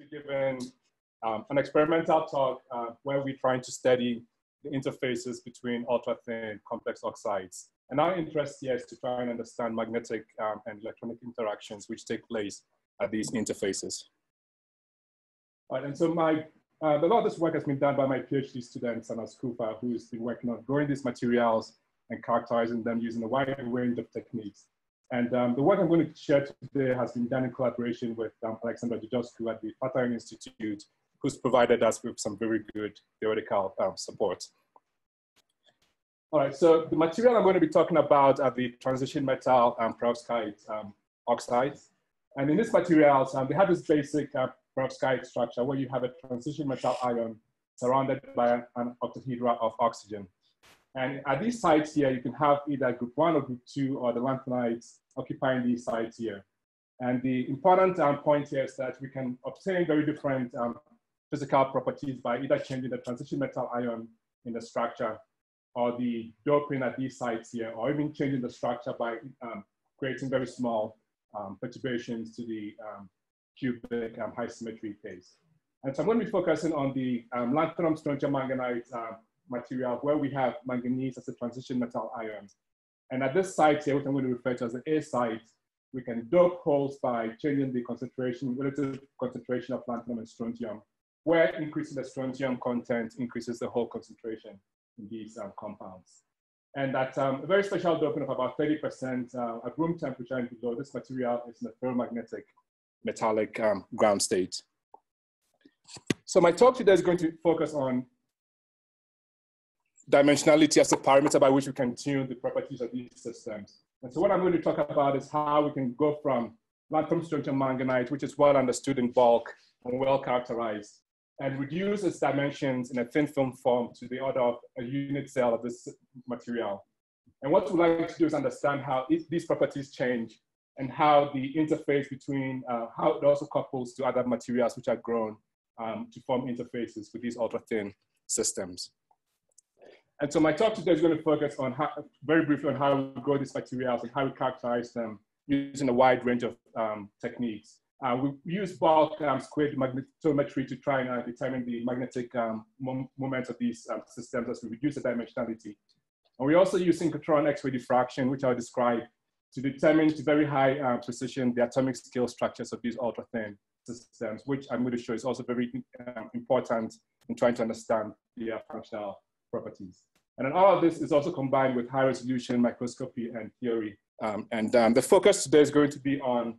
be given um, an experimental talk uh, where we're trying to study the interfaces between ultra-thin complex oxides. And our interest here is to try and understand magnetic um, and electronic interactions which take place at these interfaces. All right, and so my, uh, a lot of this work has been done by my PhD student, Sara Koohfar, who's been working on growing these materials and characterizing them using a wide range of techniques. And um, the work I'm going to share today has been done in collaboration with um, Alexandru Georgescu at the Flatiron Institute, who's provided us with some very good theoretical um, support. All right, so the material I'm going to be talking about are the transition metal um, perovskite um, oxides. And in these materials, um, they have this basic uh, perovskite structure where you have a transition metal ion surrounded by an octahedra of oxygen. And at these sites here, you can have either group one or group two or the lanthanides occupying these sites here. And the important um, point here is that we can obtain very different um, physical properties by either changing the transition metal ion in the structure or the doping at these sites here, or even changing the structure by um, creating very small um, perturbations to the um, cubic um, high symmetry case. And so I'm going to be focusing on the um, lanthanum strontium manganite uh, material where we have manganese as a transition metal ion. And at this site here, which I'm going to refer to as the A site, we can dope holes by changing the concentration, relative concentration of lanthanum and strontium, where increasing the strontium content increases the hole concentration in these um, compounds. And at um, a very special doping of about 30% uh, at room temperature and below, this material is in a ferromagnetic metallic um, ground state. So my talk today is going to focus on dimensionality as a parameter by which we can tune the properties of these systems. And so what I'm going to talk about is how we can go from lanthanum strontium manganite, which is well understood in bulk and well characterized, and reduce its dimensions in a thin film form to the order of a unit cell of this material. And what we'd like to do is understand how these properties change and how the interface between, uh, how it also couples to other materials which are grown um, to form interfaces with these ultra thin systems. And so my talk today is going to focus on how, very briefly on how we grow these materials and how we characterize them using a wide range of um, techniques. Uh, we use bulk um, SQUID magnetometry to try and uh, determine the magnetic um, mom moments of these um, systems as we reduce the dimensionality. And we also use synchrotron X-ray diffraction, which I'll describe, to determine to very high uh, precision the atomic scale structures of these ultra-thin systems, which I'm going to show is also very um, important in trying to understand the functional properties. And then all of this is also combined with high resolution microscopy and theory. Um, and um, the focus today is going to be on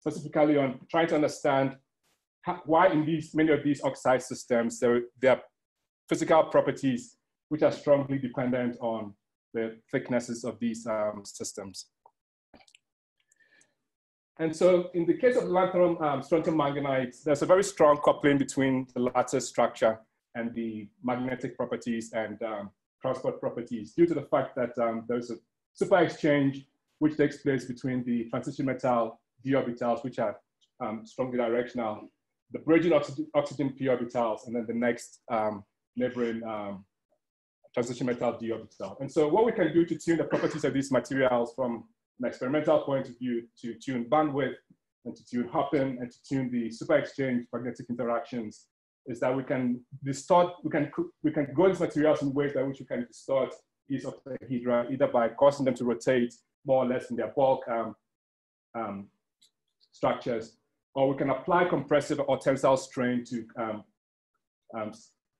specifically on trying to understand how, why in these many of these oxide systems there, there are physical properties which are strongly dependent on the thicknesses of these um, systems. And so in the case of lanthanum um, strontium manganite, there's a very strong coupling between the lattice structure and the magnetic properties and um, transport properties due to the fact that um, there's a super exchange which takes place between the transition metal d orbitals, which are um, strongly directional, the bridging oxygen, oxygen p orbitals, and then the next um, neighboring um, transition metal d orbital. And so what we can do to tune the properties of these materials from an experimental point of view to tune bandwidth and to tune hopping and to tune the super exchange magnetic interactions is that we can distort, we can, we can grow these materials in ways by which we can distort these octahedra, either by causing them to rotate more or less in their bulk um, um, structures, or we can apply compressive or tensile strain to um, um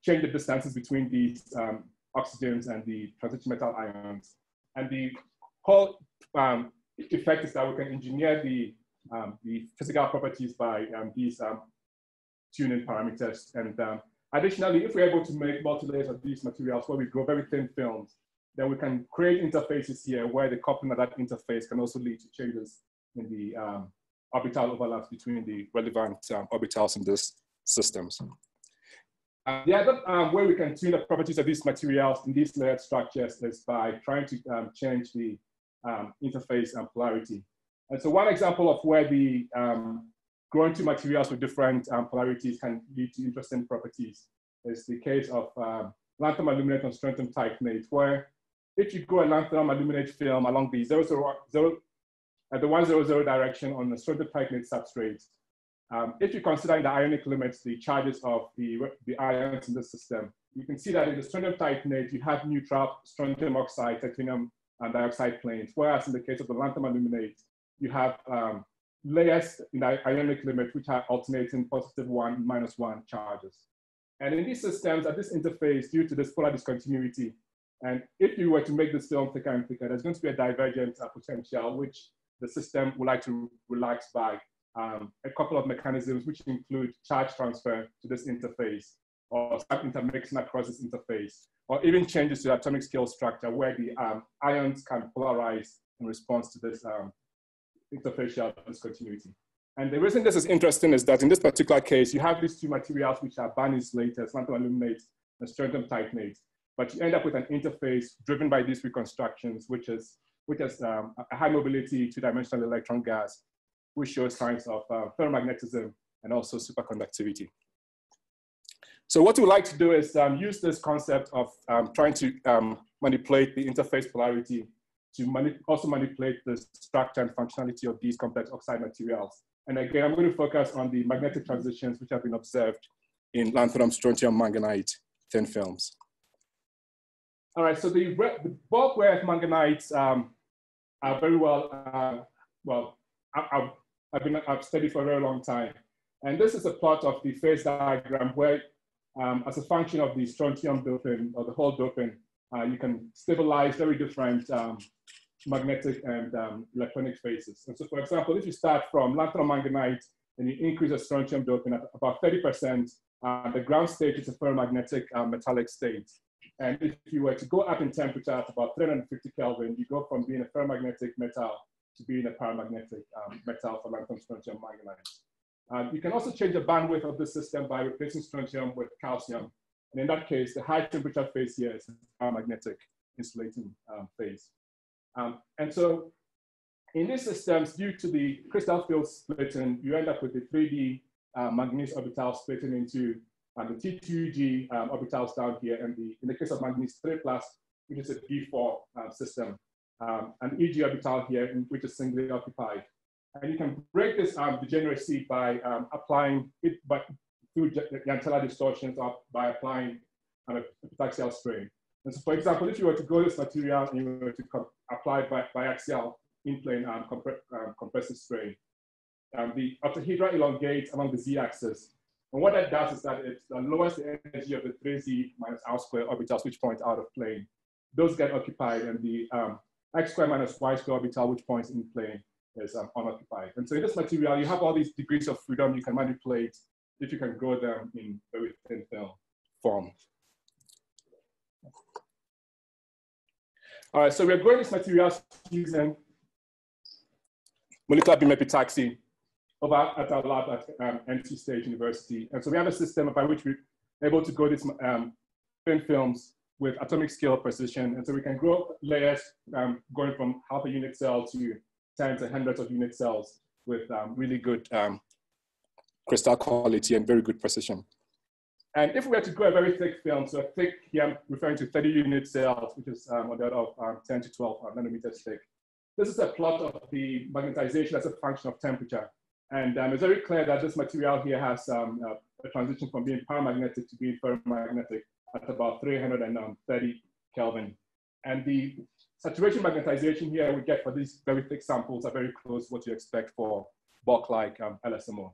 change the distances between these um, oxygens and the transition metal ions. And the whole um, effect is that we can engineer the, the physical properties by these tuning parameters. And um, additionally, if we're able to make multi-layers of these materials where we grow very thin films, then we can create interfaces here where the coupling of that interface can also lead to changes in the um, orbital overlaps between the relevant um, orbitals in these systems. Uh, the other um, way we can tune the properties of these materials in these layered structures is by trying to um, change the um, interface and polarity. And so one example of where the um, growing two materials with different um, polarities can lead to interesting properties. It's the case of um, lanthanum aluminate and strontium titanate, where if you grow a lanthanum aluminate film along the 0, 0, 0 at the 100 direction on the strontium titanate substrate, Um, if you consider the ionic limits the charges of the, the ions in the system, you can see that in the strontium titanate, you have neutral strontium oxide, titanium and dioxide planes, whereas in the case of the lanthanum aluminate, you have um, layers in the ionic limit which are alternating positive one, minus one charges. And in these systems, at this interface, due to this polar discontinuity, and if you were to make this film thicker and thicker, there's going to be a divergent uh, potential, which the system would like to relax by um, a couple of mechanisms, which include charge transfer to this interface, or some intermixing across this interface, or even changes to the atomic scale structure where the um, ions can polarize in response to this um, interfacial discontinuity. And the reason this is interesting is that in this particular case, you have these two materials which are band insulators, lanthanum aluminate and strontium titanate, but you end up with an interface driven by these reconstructions, which is which is um, a high mobility two-dimensional electron gas, which shows signs of uh, ferromagnetism and also superconductivity. So what we like to do is um, use this concept of um, trying to um, manipulate the interface polarity to also manipulate the structure and functionality of these complex oxide materials. And again, I'm going to focus on the magnetic transitions which have been observed in lanthanum strontium manganite thin films. All right, so the, the bulk rare earth manganites um, are very well, uh, well, I, have been I've studied for a very long time. And this is a plot of the phase diagram where um, as a function of the strontium doping or the hole doping, uh, you can stabilize very different um, magnetic and um, electronic phases. And so for example, if you start from lanthanum manganite and you increase the strontium doping at about 30%, uh, the ground state is a ferromagnetic uh, metallic state. And if you were to go up in temperature at about 350 Kelvin, you go from being a ferromagnetic metal to being a paramagnetic um, metal for lanthanum strontium manganite. You can also change the bandwidth of the system by replacing strontium with calcium. And in that case, the high temperature phase here is a paramagnetic insulating um, phase. Um, and so in these systems, due to the crystal field splitting, you end up with the 3D uh, manganese orbital splitting into um, the T2G um, orbitals down here, and the, in the case of manganese 3 plus, which is a D4 uh, system, um, an EG orbital here, which is singly occupied. And you can break this um, degeneracy by um, applying it by, through Jahn-Teller distortions or by applying um, a strain. And so, for example, if you were to grow this material and you were to apply bi biaxial in-plane um, compre um, compressive strain, um, the octahedra elongates along the z-axis. And what that does is that it lowers the energy of the 3z minus r square orbitals, which point out of plane. Those get occupied, and the um, x square minus y square orbital, which points in plane, is um, unoccupied. And so in this material, you have all these degrees of freedom you can manipulate if you can grow them in very thin film form. All right, so we're growing these materials using molecular beam epitaxy over at our lab at um, NC State University. And so we have a system by which we're able to grow these um, thin films with atomic scale precision. And so we can grow layers um, going from half a unit cell to tens and hundreds of unit cells with um, really good um, crystal quality and very good precision. And if we were to grow a very thick film, so thick here I'm referring to 30 unit cells, which is um, on the order of um, 10 to 12 uh, nanometers thick. This is a plot of the magnetization as a function of temperature. And um, it's very clear that this material here has um, uh, a transition from being paramagnetic to being ferromagnetic at about 330 Kelvin. And the saturation magnetization here we get for these very thick samples are very close to what you expect for bulk-like um, LSMO.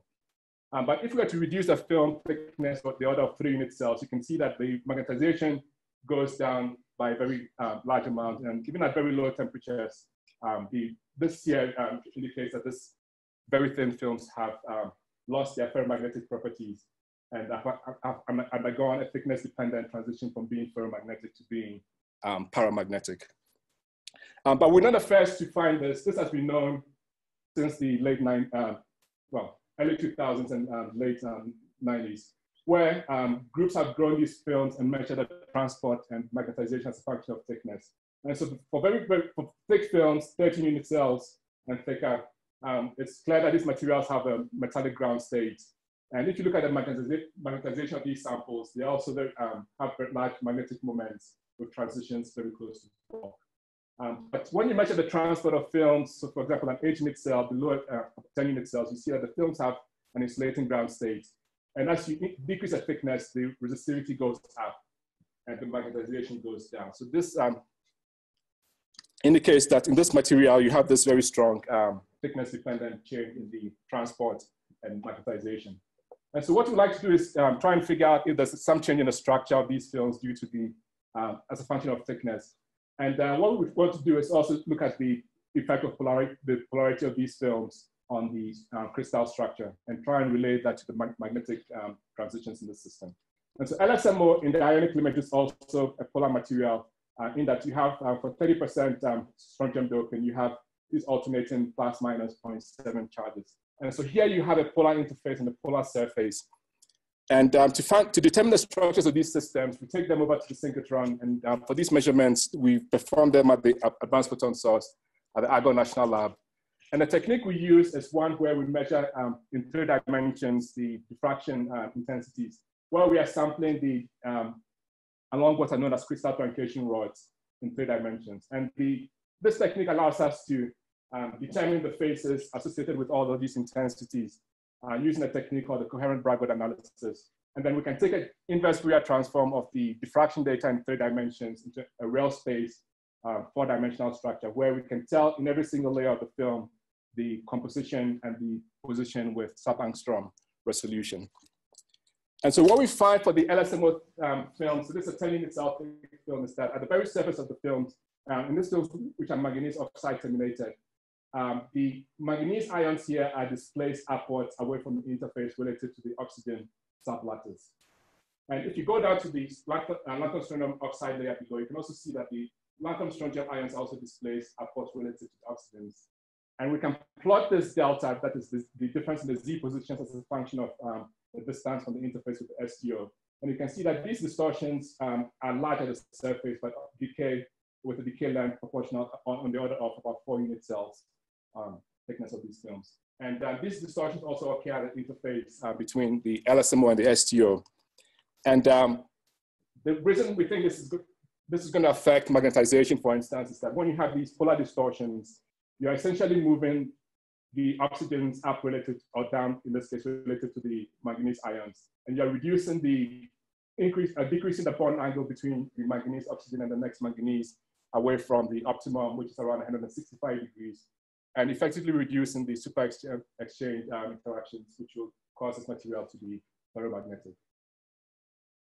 Um, but if we were to reduce the film thickness of the order of three unit cells, you can see that the magnetization goes down by a very uh, large amount. And even at very low temperatures, um, the, this here um, indicates that this very thin films have um, lost their ferromagnetic properties and have, have, have undergone a thickness dependent transition from being ferromagnetic to being um, paramagnetic. But we're not the first to find this. This has been known since the late nine, uh, well, early 2000s and um, late 90s, um, where um, groups have grown these films and measured the transport and magnetization as a function of thickness. And so for very, very for thick films, 13 unit cells and thicker, um, it's clear that these materials have a metallic ground state. And if you look at the magnetization of these samples, they also very, have large magnetic moments with transitions very close to bulk. Um, but when you measure the transport of films, so for example, an 8 unit cell below uh, 10 unit cells, you see that the films have an insulating ground state. And as you decrease the thickness, the resistivity goes up and the magnetization goes down. So this um, indicates that in this material, you have this very strong um, thickness dependent change in the transport and magnetization. And so what we like to do is um, try and figure out if there's some change in the structure of these films due to the, um, as a function of thickness. And uh, what we want to do is also look at the effect of the polarity of these films on the uh, crystal structure and try and relate that to the mag magnetic um, transitions in the system. And so LSMO in the ionic limit is also a polar material uh, in that you have uh, for 30% um, strontium doping, you have these alternating plus minus 0.7 charges. And so here you have a polar interface and a polar surface. And um, to, find, to determine the structures of these systems, we take them over to the synchrotron. And um, for these measurements, we perform them at the Advanced Photon Source at the Argonne National Lab. And the technique we use is one where we measure um, in three dimensions the diffraction uh, intensities, where we are sampling the um, along what are known as crystal truncation rods in three dimensions. And the, this technique allows us to um, determine the phases associated with all of these intensities uh, using a technique called the coherent Bragg analysis. And then we can take an inverse Fourier transform of the diffraction data in three dimensions into a real space uh, four-dimensional structure where we can tell in every single layer of the film the composition and the position with sub-angstrom resolution. And so what we find for the LSMO um, film, so this is a 10 unit cell film, is that at the very surface of the films, um, in this film, which are manganese oxide terminated, um, the manganese ions here are displaced upwards away from the interface related to the oxygen sublattice. And if you go down to the lanthanum strontium oxide layer below, you can also see that the lanthanum strontium ions also displaced upwards related to the oxygens. And we can plot this delta, that is the, the difference in the z positions as a function of um, the distance from the interface with the STO. And you can see that these distortions um, are large at the surface, but decay with a decay length proportional on, on the order of about four unit cells um, thickness of these films. And uh, these distortions also occur at the interface uh, between the LSMO and the STO. And um, the reason we think this is good, this is going to affect magnetization, for instance, is that when you have these polar distortions, you're essentially moving the oxygens up related or down, in this case, related to the manganese ions. And you're reducing the increase, uh, decreasing the bond angle between the manganese oxygen and the next manganese away from the optimum, which is around 165 degrees, and effectively reducing the super exchange, um, interactions, which will cause this material to be ferromagnetic.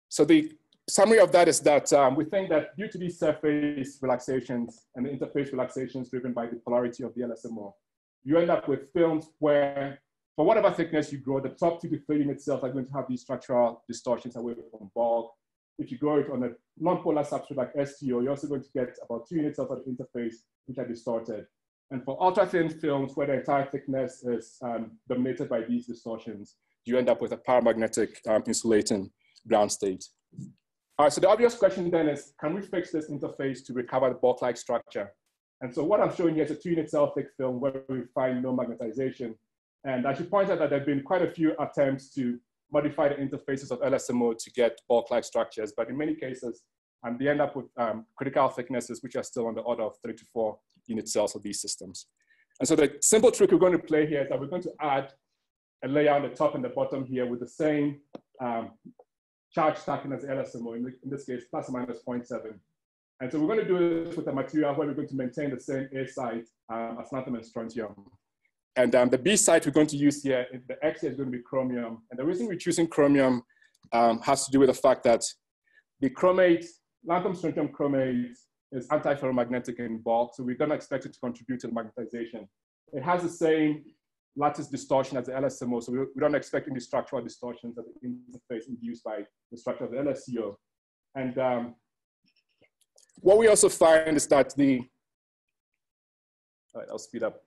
So the summary of that is that um, we think that due to these surface relaxations and the interface relaxations driven by the polarity of the LSMO, you end up with films where, for whatever thickness you grow, the top two to three unit cells are going to have these structural distortions away from bulk. If you grow it on a non-polar substrate like STO, you're also going to get about two unit cells at the interface, which are distorted. And for ultra-thin films where the entire thickness is um, dominated by these distortions, you end up with a paramagnetic um, insulating ground state. All right, so the obvious question then is, can we fix this interface to recover the bulk-like structure? And so what I'm showing here is a two-unit cell thick film where we find no magnetization. And I should point out that there have been quite a few attempts to modify the interfaces of LSMO to get bulk-like structures, but in many cases, um, they end up with um, critical thicknesses which are still on the order of three to four unit cells of these systems. And so the simple trick we're going to play here is that we're going to add a layer on the top and the bottom here with the same um, charge stacking as LSMO, in, in this case, plus or minus 0.7. And so we're going to do this with a material where we're going to maintain the same A site um, as lanthanum and strontium. And um, the B site we're going to use here, the X is going to be chromium. And the reason we're choosing chromium um, has to do with the fact that the chromate, lanthanum strontium chromate is antiferromagnetic in bulk. So we're going to expect it to contribute to the magnetization. It has the same lattice distortion as the LSMO, so we, we don't expect any structural distortions at the interface induced by the structure of the LSCO. And um, what we also find is that the, all right, I'll speed up.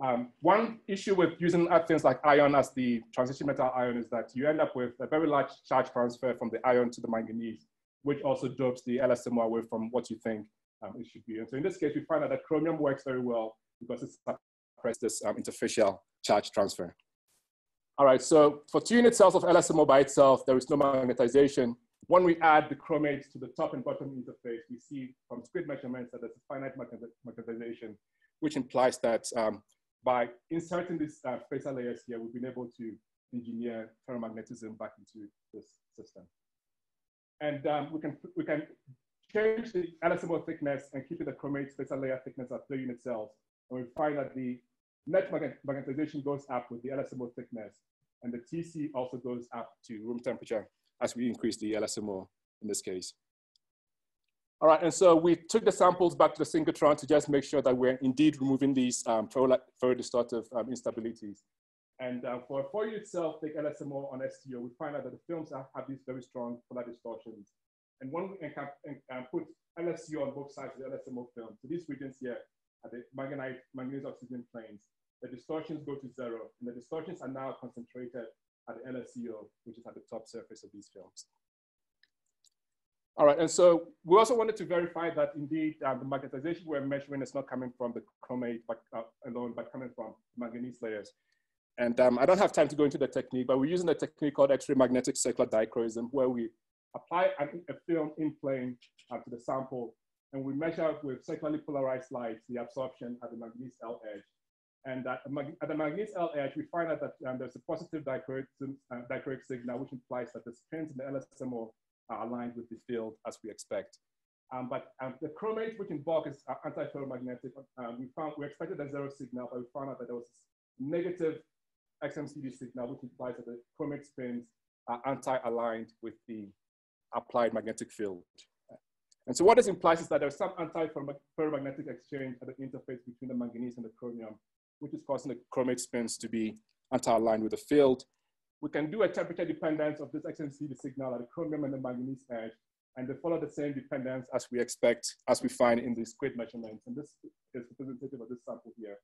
Um, one issue with using things like iron as the transition metal ion is that you end up with a very large charge transfer from the iron to the manganese, which also dopes the LSMO away from what you think um, it should be. And so in this case, we find out that chromium works very well because it suppresses this um, interfacial charge transfer. All right, so for two unit cells of LSMO by itself, there is no magnetization. When we add the chromates to the top and bottom interface, we see from SQUID measurements that there's a finite magnetization, which implies that um, by inserting these uh, spacer layers here, we've been able to engineer ferromagnetism back into this system. And um, we, can, we can change the LSMO thickness and keep it the chromate spacer layer thickness at three unit cells. And we find that the net magnetization goes up with the LSMO thickness, and the TC also goes up to room temperature as we increase the LSMO in this case. All right, and so we took the samples back to the synchrotron to just make sure that we're indeed removing these um, ferrodistortive um, instabilities. And uh, for a four-unit cell thick LSMO on STO, we find out that the films have, have these very strong polar distortions. And one can, put LSCO on both sides of the LSMO film, so these regions here are the manganite, manganese oxygen planes, the distortions go to zero, and the distortions are now concentrated at the LSCO, which is at the top surface of these films. All right, and so we also wanted to verify that indeed um, the magnetization we're measuring is not coming from the chromate but, uh, alone, but coming from manganese layers. And um, I don't have time to go into the technique, but we're using a technique called X-ray magnetic circular dichroism, where we apply a film in plane uh, to the sample, and we measure with circularly polarized lights the absorption at the manganese L edge. And at, at the manganese L edge, we find out that um, there's a positive dichroic, uh, dichroic signal, which implies that the spins in the LSMO are aligned with the field as we expect. Um, but um, the chromate, which in bulk is uh, anti-ferromagnetic, um, we found we expected a zero signal, but we found out that there was negative XMCD signal, which implies that the chromate spins are anti-aligned with the applied magnetic field. And so what this implies is that there's some anti-ferromagnetic exchange at the interface between the manganese and the chromium, which is causing the chromate spins to be anti-aligned with the field. We can do a temperature dependence of this XMCD signal at the chromium and the manganese edge, and they follow the same dependence as we expect, as we find in these squid measurements. And this is representative of this sample here.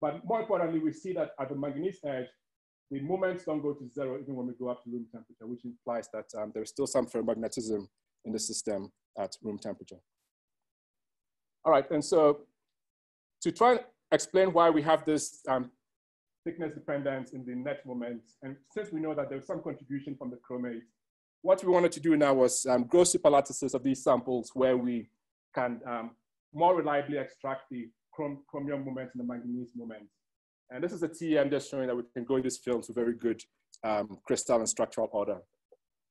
But more importantly, we see that at the manganese edge, the moments don't go to zero even when we go up to room temperature, which implies that um, there's still some ferromagnetism in the system at room temperature. All right, and so to try and explain why we have this um, thickness dependence in the net moment, and since we know that there's some contribution from the chromate, what we wanted to do now was um, grow superlattices of these samples where we can um, more reliably extract the chrom chromium moment and the manganese moment. And this is a TEM just showing that we can grow these films with very good um, crystal and structural order.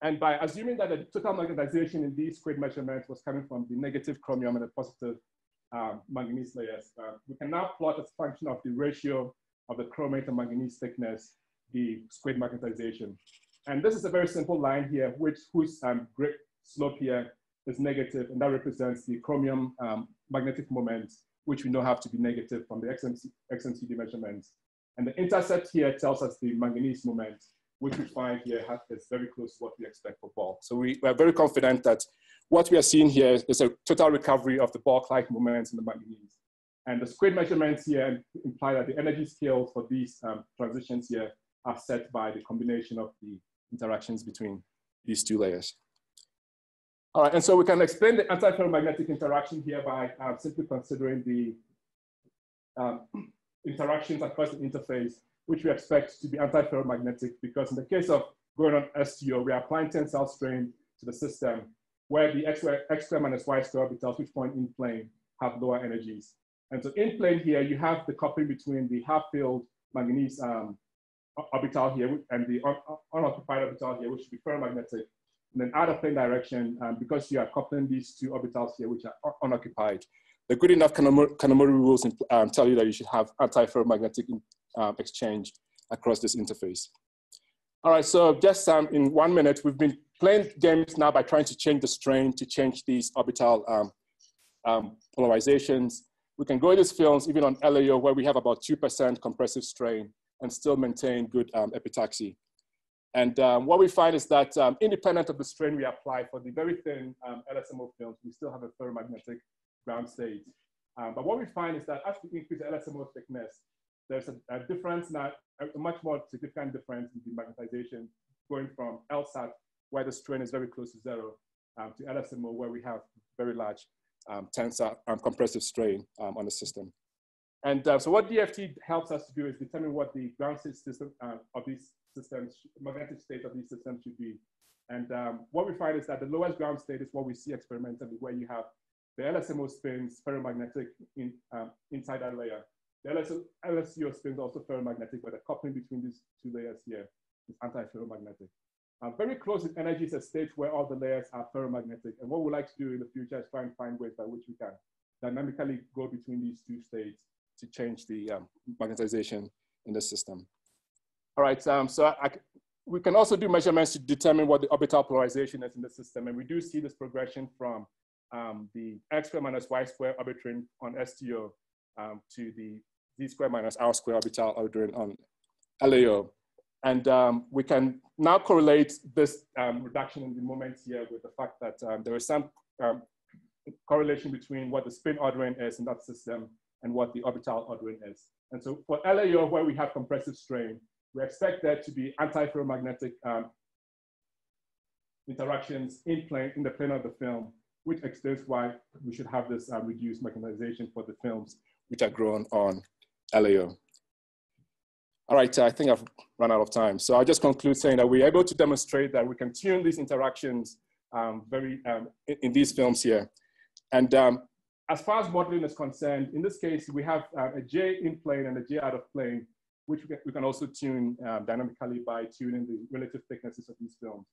And by assuming that the total magnetization in these squid measurements was coming from the negative chromium and the positive um, manganese layers, uh, we can now plot as a function of the ratio of the chromate and manganese thickness, the squid magnetization. And this is a very simple line here, which whose um, slope here is negative, and that represents the chromium um, magnetic moment, which we know have to be negative from the XMC, XMCD measurements. And the intercept here tells us the manganese moment, which we find here is very close to what we expect for bulk. So we, we are very confident that what we are seeing here is a total recovery of the bulk-like moments in the manganese. And the squid measurements here imply that the energy scales for these um, transitions here are set by the combination of the interactions between these two layers. All right, and so we can explain the antiferromagnetic interaction here by uh, simply considering the um, interactions across the interface which we expect to be antiferromagnetic because in the case of going on STO, we are applying tensile strain to the system where the x, x square minus y square orbitals, which point in plane, have lower energies. And so in plane here, you have the coupling between the half-filled manganese um, orbital here and the un unoccupied orbital here, which should be ferromagnetic. And out of plane direction, um, because you are coupling these two orbitals here, which are unoccupied, the Goodenough-Kanamori rules um, tell you that you should have anti-ferromagnetic um, exchange across this interface. All right, so just um, in one minute, we've been playing games now by trying to change the strain to change these orbital um, um polarizations. We can grow these films even on LAO where we have about 2% compressive strain and still maintain good um, epitaxy. And um, what we find is that independent of the strain we apply for the very thin LSMO films, we still have a ferromagnetic ground state. but what we find is that as we increase the LSMO thickness, there's a, a difference now, a much more significant difference in the magnetization going from LSAT, where the strain is very close to zero, um, to LSMO, where we have very large um, tensor um, compressive strain um, on the system. And uh, so what DFT helps us to do is determine what the ground state system uh, of these systems, magnetic state of these systems should be. And um, what we find is that the lowest ground state is what we see experimentally, where you have the LSMO spins ferromagnetic in, um, inside that layer. The LSCO spins also ferromagnetic, but the coupling between these two layers here is anti-ferromagnetic. Uh, very close in energy is a state where all the layers are ferromagnetic. And what we like to do in the future is try and find ways by which we can dynamically go between these two states to change the um, magnetization in the system. All right, um, so I, I, we can also do measurements to determine what the orbital polarization is in the system. And we do see this progression from um, the x squared minus y squared orbiting on STO um, to the z squared minus r squared orbital orbiting on LAO. And um, we can now correlate this um, reduction in the moment here with the fact that um, there is some um, correlation between what the spin ordering is in that system and what the orbital ordering is. And so for LAO, where we have compressive strain, we expect there to be anti-ferromagnetic um, interactions in plane in the plane of the film, which explains why we should have this um, reduced magnetization for the films which are grown on LAO. All right, I think I've run out of time. So I'll just conclude saying that we're able to demonstrate that we can tune these interactions um, very um, in, in, these films here. And um, as far as modeling is concerned, in this case, we have uh, a J in plane and a J out of plane, which we can, we can also tune um, dynamically by tuning the relative thicknesses of these films.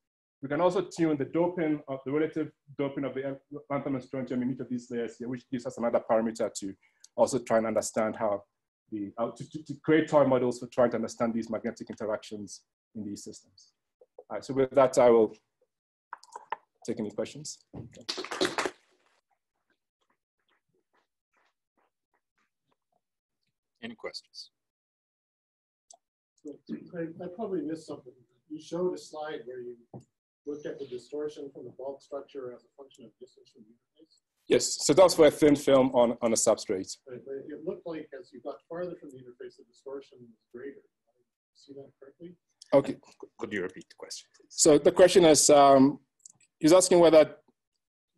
We can also tune the doping of the relative doping of the lanthanum and strontium in each of these layers here, which gives us another parameter to also try and understand how the, uh, to, to, to, create toy models for trying to understand these magnetic interactions in these systems. All right, so with that, I will take any questions. Okay. Any questions? I, I probably missed something. You showed a slide where you looked at the distortion from the bulk structure as a function of distance from the interface. Yes, so that's for a thin film on, on a substrate. But, but it looked like as you got farther from the interface, the distortion was greater. See that correctly? Okay. Could you repeat the question, please? So the question is, um, he's asking whether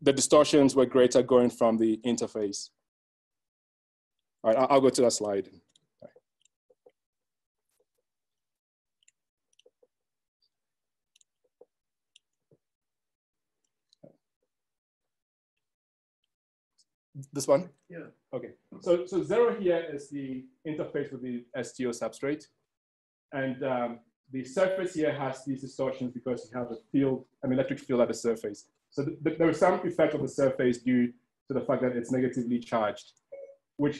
the distortions were greater going from the interface. All right, I'll go to that slide. This one? Yeah. Okay. So, so zero here is the interface with the STO substrate. And um, the surface here has these distortions because you have a field, an electric field at the surface. So th th there is some effect of the surface due to the fact that it's negatively charged, which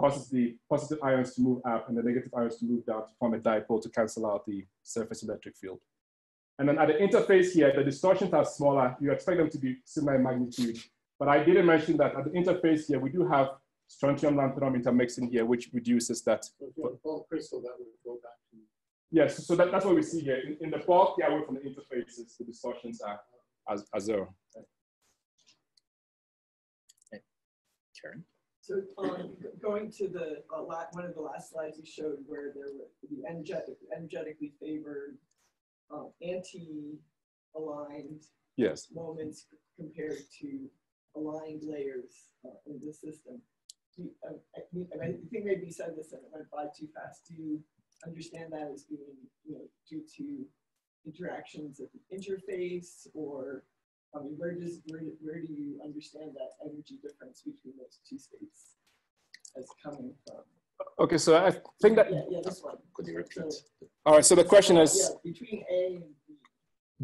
causes the positive ions to move up and the negative ions to move down to form a dipole to cancel out the surface electric field. And then at the interface here, the distortions are smaller. You expect them to be similar magnitude, but I didn't mention that at the interface here, we do have strontium lanthanum intermixing here, which reduces that. So if you have a bulk crystal, that would go back to. Yes, so that, that's what we see here. In, in the bulk, the away from the interfaces, the distortions are as, as zero. Karen? So um, going to the uh, one of the last slides you showed where there were the energetic, energetically favored um, anti-aligned yes. moments compared to aligned layers uh, in the system. Do you, uh, I, I, think maybe you said this and it went by too fast. Do you understand that as being you know, due to interactions at the interface or I mean, where does where, where do you understand that energy difference between those two states as coming from? Okay, so I think that. Yeah, yeah this one. Could you repeat? All right, so the question is. Yeah, between A and B.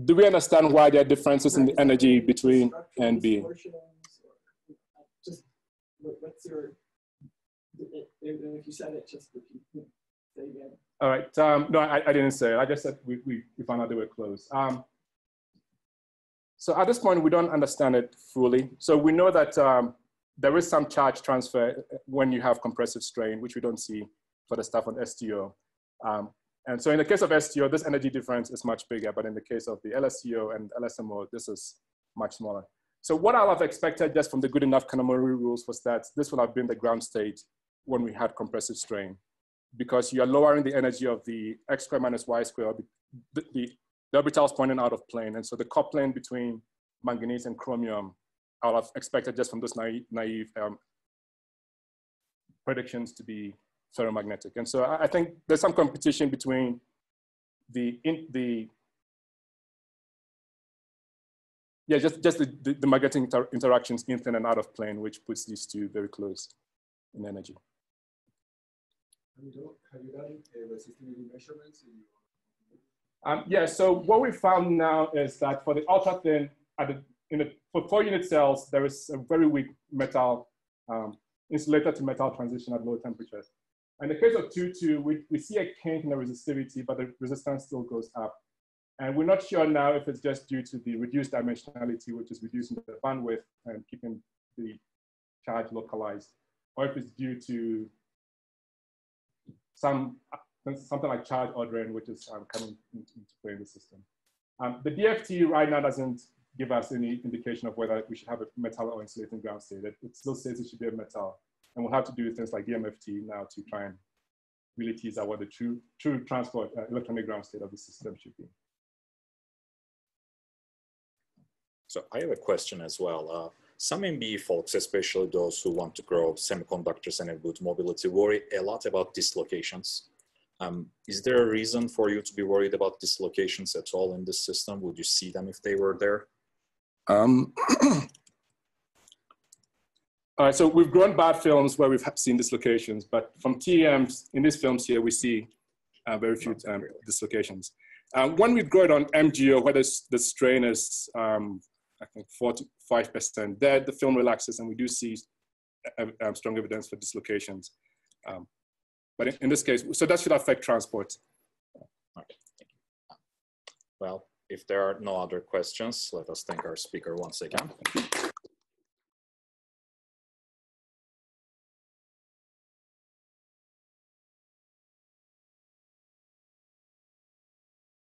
Do we understand why there are differences in the energy between A and B? What's your, if you said it, just repeat, say again. All right, um, no, I, I, didn't say it. I just said we, we, we found out they were close. Um, so at this point, we don't understand it fully. So we know that um, there is some charge transfer when you have compressive strain, which we don't see for the stuff on STO. Um, and so in the case of STO, this energy difference is much bigger, but in the case of the LSTO and LSMO, this is much smaller. So what I'll have expected just from the Goodenough-Kanamori rules was that this would have been the ground state when we had compressive strain because you are lowering the energy of the x squared minus y squared, the, the, the orbitals pointing out of plane. And so the coupling between manganese and chromium, I'll have expected just from those naive, naive um, predictions to be ferromagnetic. And so I, I think there's some competition between the, in, the yeah, just, just the, the, the magnetic inter interactions in plane and out of plane, which puts these two very close in energy. Have you done, have you done uh, resistivity measurements? Um, yeah, so what we found now is that for the ultra thin, at the, in the, for four unit cells, there is a very weak metal, um, insulator to metal transition at low temperatures. In the case of 2,2, we, we see a kink in the resistivity, but the resistance still goes up. And we're not sure now if it's just due to the reduced dimensionality, which is reducing the bandwidth and keeping the charge localized, or if it's due to some something like charge ordering, which is um, coming into play in the system. Um, the DFT right now doesn't give us any indication of whether we should have a metal or insulating ground state. It, still says it should be a metal. And we'll have to do things like DMFT now to try and really tease out what the true, true transport uh, electronic ground state of the system should be. So I have a question as well. Uh, some MBE folks, especially those who want to grow semiconductors and have good mobility, worry a lot about dislocations. Um, is there a reason for you to be worried about dislocations at all in this system? Would you see them if they were there? Um, all right, so we've grown bad films where we've seen dislocations, but from TEMs, in these films here, we see uh, very few um, dislocations. Um, when we grow it on MGO, where the strain is, um, I think, four to five percent, there the film relaxes, and we do see um, strong evidence for dislocations. Um, but in, in, this case, so that should affect transport. Well, if there are no other questions, let us thank our speaker once again.